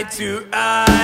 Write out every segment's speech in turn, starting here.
eye to eye.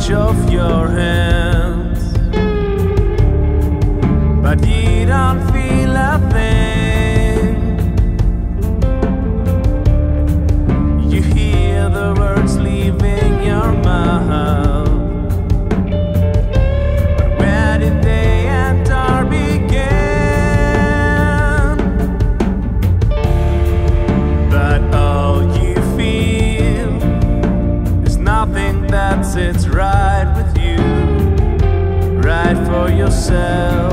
Touch of your yourself.